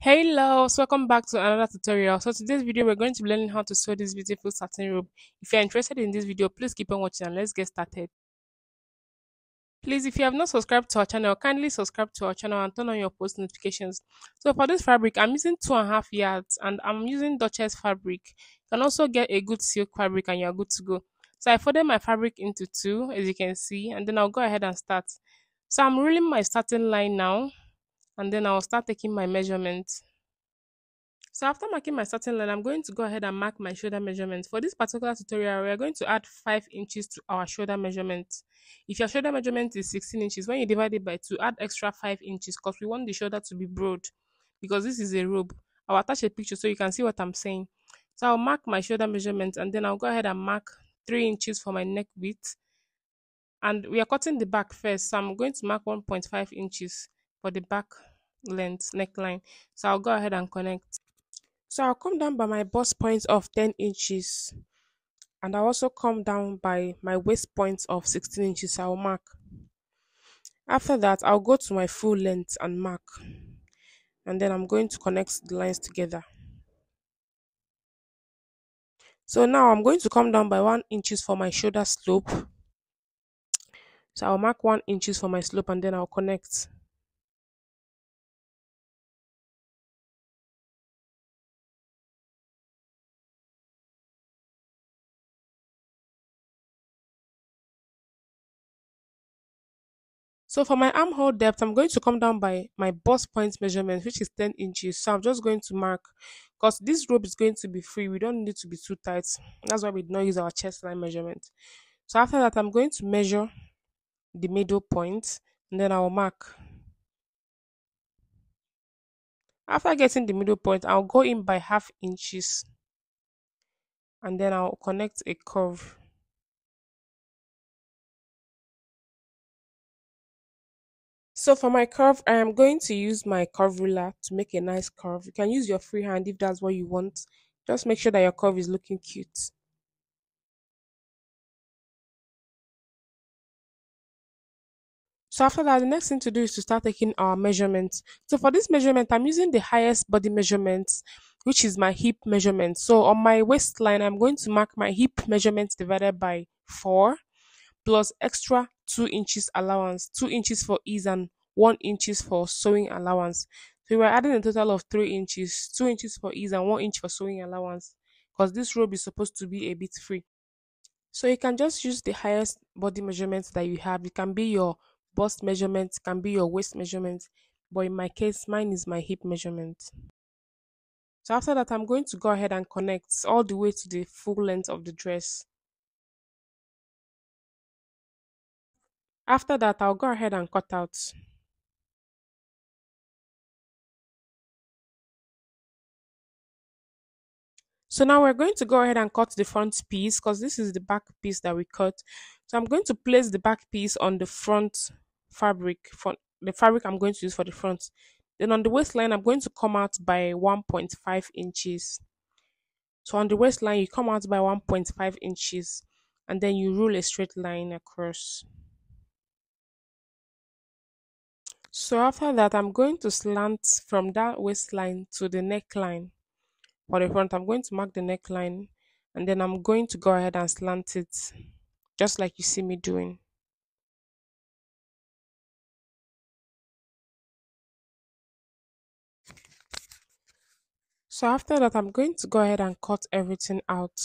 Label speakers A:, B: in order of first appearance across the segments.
A: Hello, so welcome back to another tutorial. So today's video we're going to be learning how to sew this beautiful satin robe. If you're interested in this video, please keep on watching and let's get started. Please, if you have not subscribed to our channel, kindly subscribe to our channel and turn on your post notifications. So for this fabric, I'm using two and a half yards and I'm using Duchess fabric. You can also get a good silk fabric and you're good to go. So I folded my fabric into two, as you can see, and then I'll go ahead and start. So I'm ruling my starting line now and then I'll start taking my measurements. So after marking my starting line, I'm going to go ahead and mark my shoulder measurement. For this particular tutorial, we are going to add 5 inches to our shoulder measurement. If your shoulder measurement is 16 inches, when you divide it by 2, add extra 5 inches because we want the shoulder to be broad because this is a robe. I'll attach a picture so you can see what I'm saying. So I'll mark my shoulder measurement and then I'll go ahead and mark 3 inches for my neck width. And we are cutting the back first, so I'm going to mark 1.5 inches for the back length neckline. So i'll go ahead and connect. So i'll come down by my bust point of 10 inches and i'll also come down by my waist point of 16 inches. I'll mark. After that i'll go to my full length and mark and then i'm going to connect the lines together. So now i'm going to come down by one inches for my shoulder slope. So i'll mark one inches for my slope and then i'll connect So for my armhole depth, I'm going to come down by my bust point measurement, which is 10 inches. So I'm just going to mark, because this rope is going to be free. We don't need to be too tight. That's why we do not use our chest line measurement. So after that, I'm going to measure the middle point, and then I'll mark. After getting the middle point, I'll go in by half inches, and then I'll connect a curve. So for my curve, I am going to use my curve ruler to make a nice curve. You can use your free hand if that's what you want. Just make sure that your curve is looking cute. So after that, the next thing to do is to start taking our measurements. So for this measurement, I'm using the highest body measurement, which is my hip measurement. So on my waistline, I'm going to mark my hip measurement divided by 4 plus extra 2 inches allowance, 2 inches for ease and 1 inches for sewing allowance. So we're adding a total of 3 inches, 2 inches for ease and 1 inch for sewing allowance because this robe is supposed to be a bit free. So you can just use the highest body measurements that you have. It can be your bust measurement, can be your waist measurement, but in my case, mine is my hip measurement. So after that, I'm going to go ahead and connect all the way to the full length of the dress. After that, I'll go ahead and cut out. So now we're going to go ahead and cut the front piece because this is the back piece that we cut. So I'm going to place the back piece on the front fabric, the fabric I'm going to use for the front. Then on the waistline, I'm going to come out by 1.5 inches. So on the waistline, you come out by 1.5 inches and then you rule a straight line across. So after that, I'm going to slant from that waistline to the neckline. For the front, I'm going to mark the neckline and then I'm going to go ahead and slant it just like you see me doing. So after that, I'm going to go ahead and cut everything out.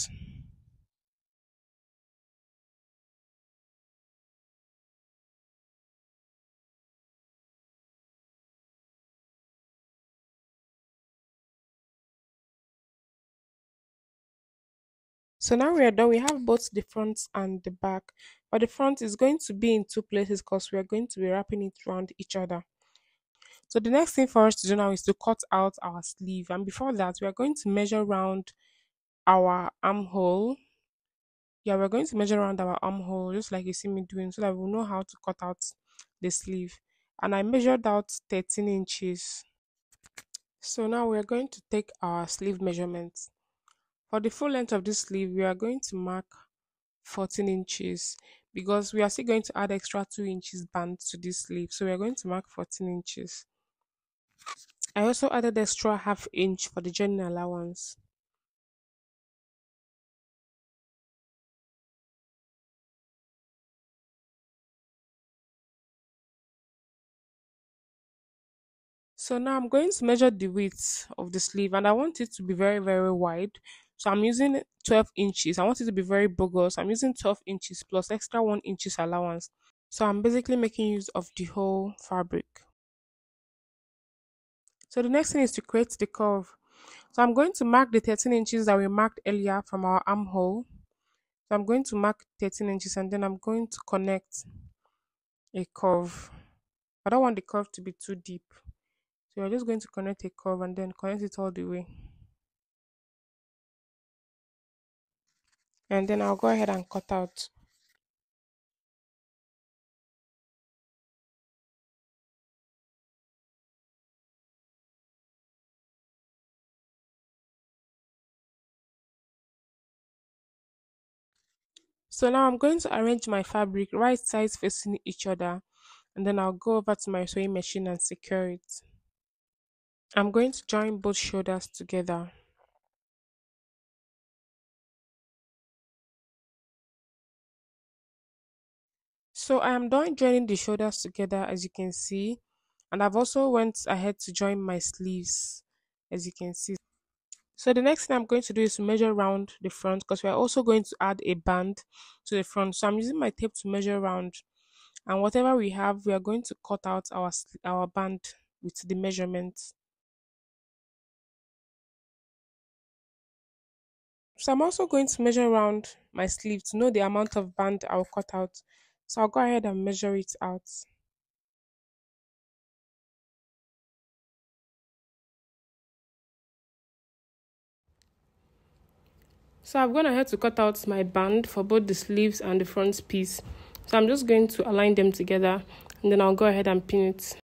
A: So now we are done. We have both the front and the back. But the front is going to be in two places because we are going to be wrapping it around each other. So the next thing for us to do now is to cut out our sleeve. And before that, we are going to measure around our armhole. Yeah, we're going to measure around our armhole just like you see me doing so that we'll know how to cut out the sleeve. And I measured out 13 inches. So now we're going to take our sleeve measurements. For the full length of this sleeve, we are going to mark 14 inches because we are still going to add extra 2 inches band to this sleeve. So we are going to mark 14 inches. I also added extra half inch for the joining allowance. So now I'm going to measure the width of the sleeve and I want it to be very very wide. So I'm using 12 inches. I want it to be very bogus. I'm using 12 inches plus extra 1 inches allowance. So I'm basically making use of the whole fabric. So the next thing is to create the curve. So I'm going to mark the 13 inches that we marked earlier from our armhole. So I'm going to mark 13 inches and then I'm going to connect a curve. I don't want the curve to be too deep. So you're just going to connect a curve and then connect it all the way. And then I'll go ahead and cut out. So now I'm going to arrange my fabric right sides facing each other and then I'll go over to my sewing machine and secure it. I'm going to join both shoulders together. So I am done joining the shoulders together as you can see and I've also went ahead to join my sleeves as you can see. So the next thing I'm going to do is measure around the front because we are also going to add a band to the front. So I'm using my tape to measure around and whatever we have we are going to cut out our our band with the measurements. So I'm also going to measure around my sleeve to know the amount of band I'll cut out. So I'll go ahead and measure it out. So I've gone ahead to cut out my band for both the sleeves and the front piece. So I'm just going to align them together and then I'll go ahead and pin it.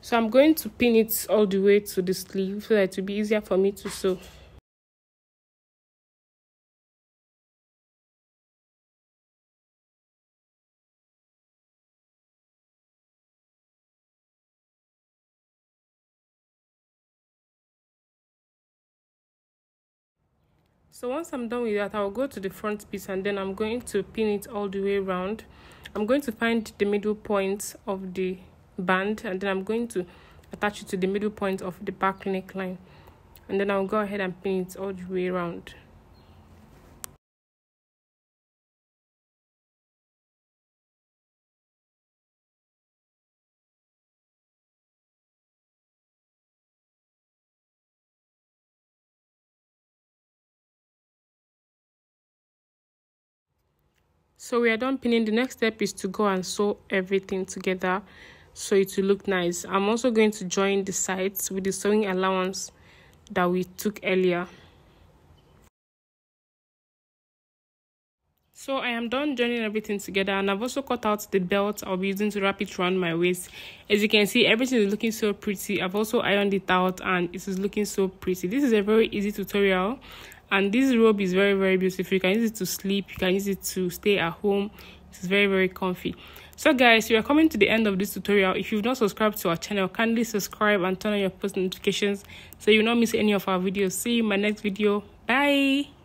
A: So I'm going to pin it all the way to the sleeve so that it will be easier for me to sew. So once I'm done with that, I'll go to the front piece and then I'm going to pin it all the way around. I'm going to find the middle point of the band and then I'm going to attach it to the middle point of the back neckline. And then I'll go ahead and pin it all the way around. So we are done pinning. The next step is to go and sew everything together so it will look nice. I'm also going to join the sides with the sewing allowance that we took earlier. So i am done joining everything together and i've also cut out the belt i'll be using to wrap it around my waist. As you can see everything is looking so pretty. I've also ironed it out and it is looking so pretty. This is a very easy tutorial and this robe is very very beautiful. You can use it to sleep. You can use it to stay at home. It's very very comfy. So guys we are coming to the end of this tutorial. If you've not subscribed to our channel kindly subscribe and turn on your post notifications so you will not miss any of our videos. See you in my next video. Bye